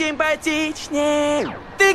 симпатичнее. Ты